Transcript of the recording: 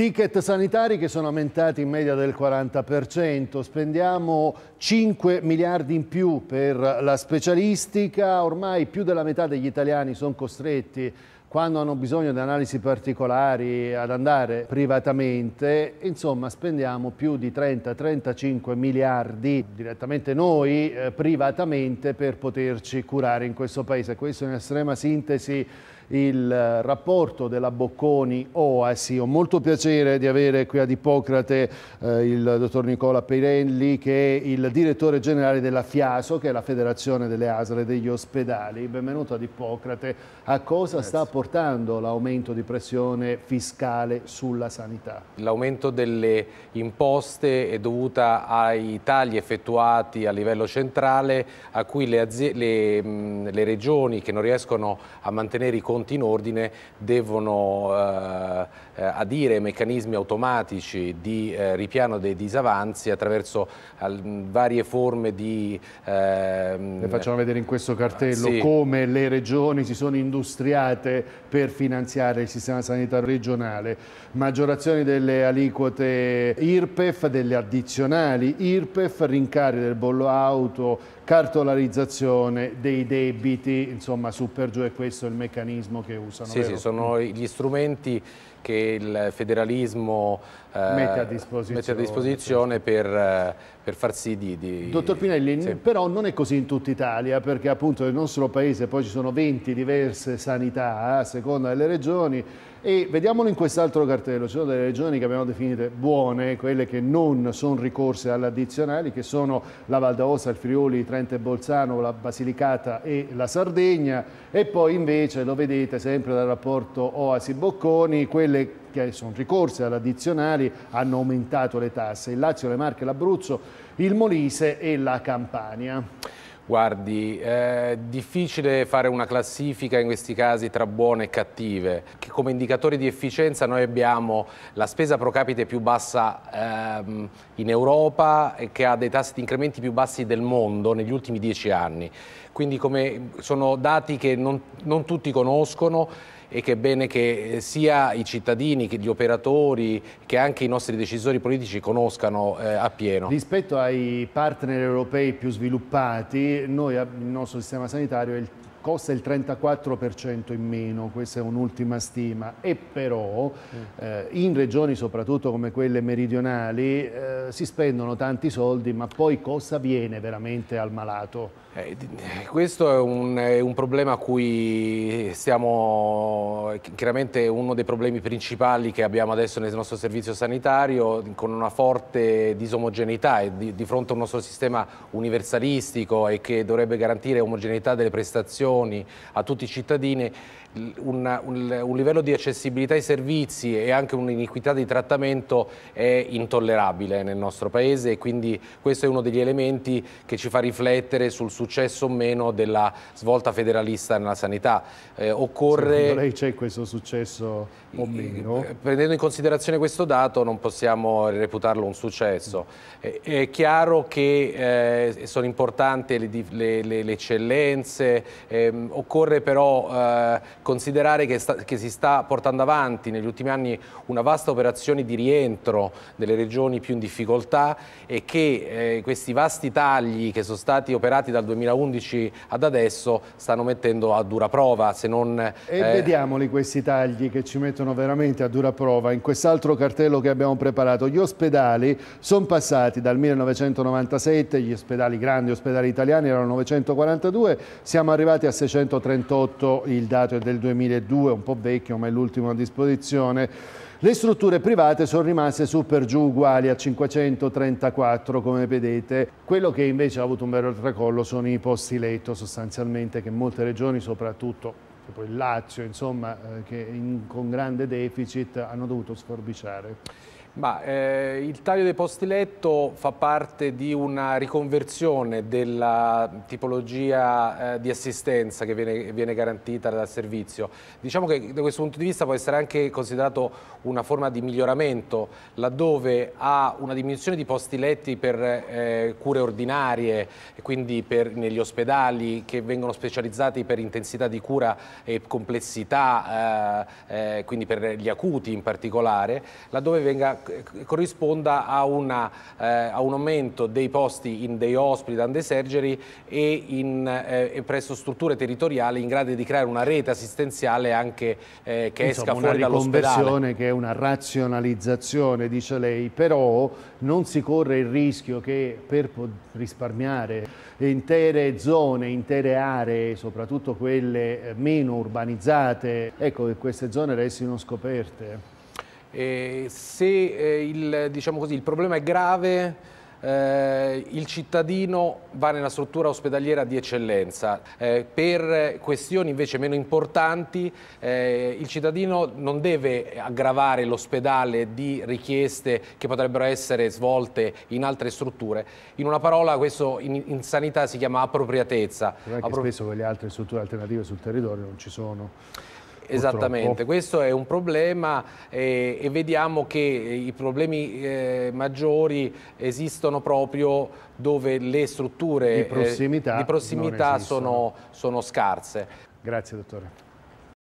Ticket sanitari che sono aumentati in media del 40%, spendiamo 5 miliardi in più per la specialistica, ormai più della metà degli italiani sono costretti quando hanno bisogno di analisi particolari ad andare privatamente, insomma spendiamo più di 30-35 miliardi direttamente noi, eh, privatamente, per poterci curare in questo paese. Questo in estrema sintesi il rapporto della Bocconi Oasi. Ho molto piacere di avere qui ad Ippocrate eh, il dottor Nicola Peirelli che è il direttore generale della FIASO che è la Federazione delle ASL degli ospedali. Benvenuto ad Ippocrate. A cosa Grazie. sta portando l'aumento di pressione fiscale sulla sanità? L'aumento delle imposte è dovuta ai tagli effettuati a livello centrale a cui le, le, le regioni che non riescono a mantenere i conti conti in ordine devono eh, eh, adire meccanismi automatici di eh, ripiano dei disavanzi attraverso al, varie forme di... Ehm, le facciamo vedere in questo cartello sì. come le regioni si sono industriate per finanziare il sistema sanitario regionale. Maggiorazioni delle aliquote IRPEF, delle addizionali IRPEF, rincari del bollo auto, cartolarizzazione dei debiti, insomma su per giù è questo il meccanismo che usano. Sì, sì, sono gli strumenti che il federalismo eh, mette, a disposizione, mette a disposizione per, eh, per, far sì di... di Dottor Pinelli, sì. però non è così in tutta Italia perché appunto nel nostro paese poi ci sono 20 diverse sanità a seconda delle regioni e vediamolo in quest'altro cartello, ci sono delle regioni che abbiamo definite buone, quelle che non sono ricorse alle addizionali, che sono la Val d'Aosta, il Friuli, Trento e Bolzano, la Basilicata e la Sardegna e poi invece, lo vedete sempre dal rapporto Oasi-Bocconi, quelle che sono ricorse alle addizionali hanno aumentato le tasse, il Lazio, le Marche, l'Abruzzo, il Molise e la Campania. Guardi, è difficile fare una classifica in questi casi tra buone e cattive. Che come indicatori di efficienza noi abbiamo la spesa pro capite più bassa ehm, in Europa e che ha dei tassi di incrementi più bassi del mondo negli ultimi dieci anni. Quindi come, sono dati che non, non tutti conoscono e che è bene che eh, sia i cittadini che gli operatori che anche i nostri decisori politici conoscano eh, appieno. Rispetto ai partner europei più sviluppati, noi, il nostro sistema sanitario è il costa il 34% in meno, questa è un'ultima stima, e però eh, in regioni soprattutto come quelle meridionali eh, si spendono tanti soldi ma poi cosa viene veramente al malato? Eh, questo è un, è un, problema a cui stiamo, chiaramente uno dei problemi principali che abbiamo adesso nel nostro servizio sanitario con una forte disomogeneità di, di fronte a un nostro sistema universalistico e che dovrebbe garantire omogeneità delle prestazioni a tutti i cittadini un, un, un, livello di accessibilità ai servizi e anche un'iniquità di trattamento è intollerabile nel nostro Paese e quindi questo è uno degli elementi che ci fa riflettere sul successo o meno della svolta federalista nella sanità. Eh, occorre... Secondo lei c'è questo successo o meno? Eh, prendendo in considerazione questo dato non possiamo reputarlo un successo. È, è chiaro che eh, sono importanti le, le, le, le eccellenze, ehm, occorre però eh, considerare che, sta, che, si sta portando avanti negli ultimi anni una vasta operazione di rientro delle regioni più in difficoltà e che eh, questi vasti tagli che sono stati operati dal 2011 ad adesso stanno mettendo a dura prova. Se non, e eh... vediamoli questi tagli che ci mettono veramente a dura prova. In quest'altro cartello che abbiamo preparato, gli ospedali sono passati dal 1997, gli ospedali grandi, ospedali italiani erano 942, siamo arrivati a 638, il dato è del del 2002, un po' vecchio ma è l'ultimo a disposizione. Le strutture private sono rimaste su per giù uguali a 534 come vedete. Quello che invece ha avuto un vero tracollo sono i posti letto sostanzialmente che molte regioni soprattutto tipo il Lazio, insomma, eh, che in, con grande deficit hanno dovuto sforbiciare. Ma, eh, il taglio dei posti letto fa parte di una riconversione della tipologia eh, di assistenza che viene, viene, garantita dal servizio. Diciamo che da questo punto di vista può essere anche considerato una forma di miglioramento laddove ha una diminuzione di posti letti per eh, cure ordinarie quindi per, negli ospedali che vengono specializzati per intensità di cura e complessità, eh, eh, quindi per gli acuti in particolare, laddove venga, corrisponda a, una, eh, a, un aumento dei posti in day hospital, day surgery e, in, eh, presso strutture territoriali in grado di creare una rete assistenziale anche eh, che Insomma, esca fuori dall'ospedale. Una riconversione che è una razionalizzazione, dice lei, però non si corre il rischio che per risparmiare intere zone, intere aree, soprattutto quelle eh, meno urbanizzate, ecco che queste zone restino scoperte. Eh, se eh, il, diciamo così, il problema è grave, eh, il cittadino va nella struttura ospedaliera di eccellenza. Eh, per questioni invece meno importanti eh, il cittadino non deve aggravare l'ospedale di richieste che potrebbero essere svolte in altre strutture. In una parola questo in, in sanità si chiama appropriatezza. Perché Appro spesso quelle altre strutture alternative sul territorio non ci sono. Esattamente, purtroppo. questo è un problema eh, e vediamo che i problemi eh, maggiori esistono proprio dove le strutture di prossimità, eh, di prossimità sono, sono scarse. Grazie dottore.